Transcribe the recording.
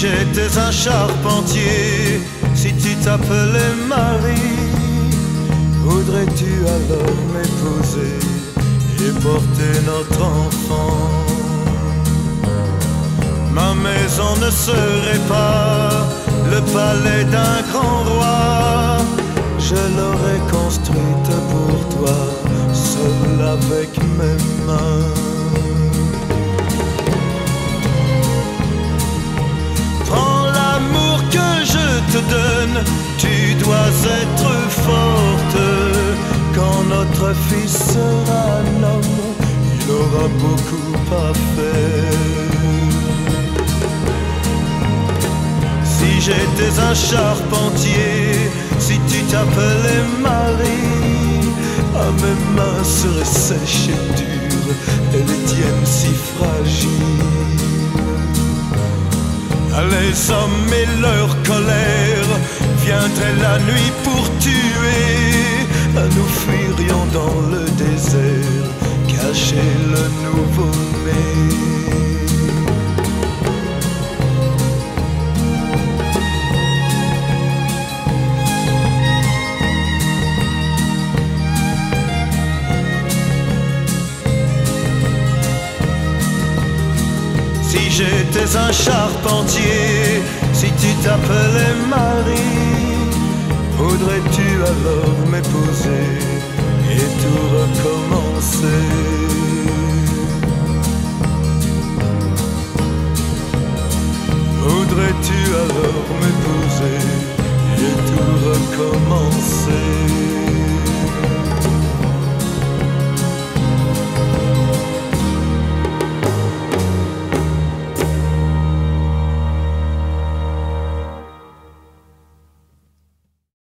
J'étais un charpentier, si tu t'appelais Marie, voudrais-tu alors m'épouser? Et porter notre enfant. Ma maison ne serait pas le palais d'un grand roi, je l'aurais construite pour toi, seul avec mes mains. Tu dois être forte. Quand notre fils sera un homme, il aura beaucoup à faire. Si j'étais un charpentier, si tu t'appelais Marie, ah, mes mains seraient sèches et dures, et les tiennes si fragiles. Les hommes et leur colère la nuit pour tuer. Nous fuirions dans le désert, cacher le nouveau-né. Si j'étais un charpentier, si tu t'appelais Marie, voudrais-tu alors m'épouser et tout recommencer? Voudrais-tu alors m'épouser et tout recommencer?